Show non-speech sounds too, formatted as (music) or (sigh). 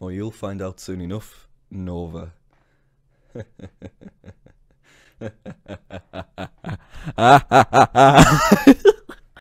Or you'll find out soon enough, Nova. (laughs)